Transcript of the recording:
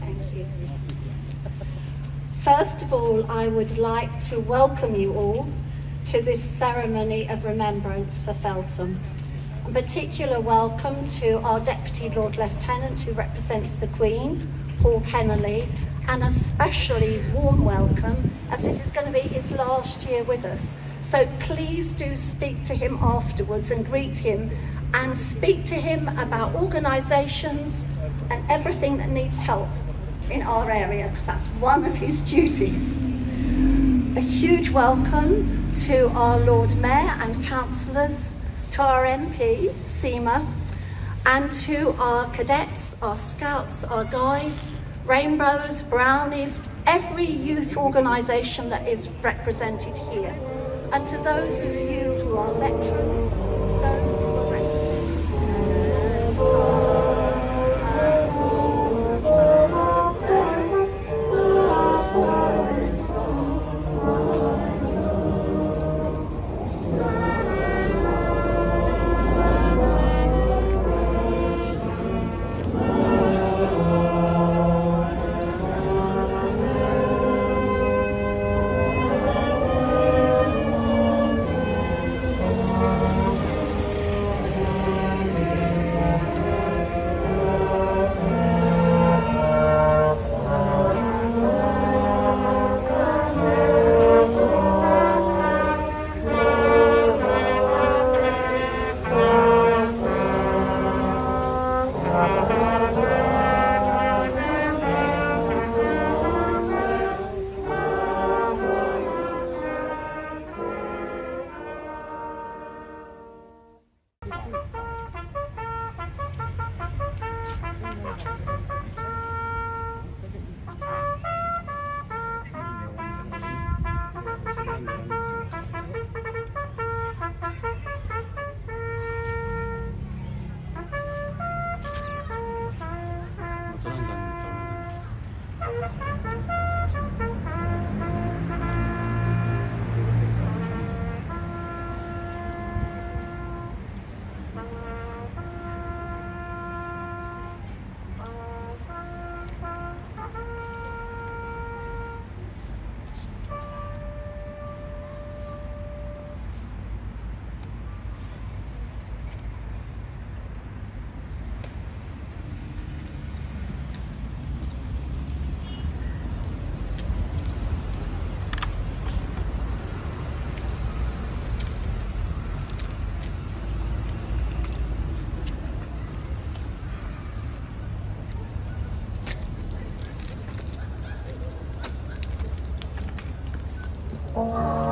Thank you. First of all, I would like to welcome you all to this ceremony of remembrance for Feltham. A particular welcome to our Deputy Lord Lieutenant who represents the Queen, Paul Kennelly, and a specially warm welcome as this is going to be his last year with us. So please do speak to him afterwards and greet him and speak to him about organisations and everything that needs help in our area because that's one of his duties. A huge welcome to our Lord Mayor and councillors, to our MP, Seema, and to our cadets, our scouts, our guides, rainbows, brownies, every youth organisation that is represented here. And to those of you who are veterans, Música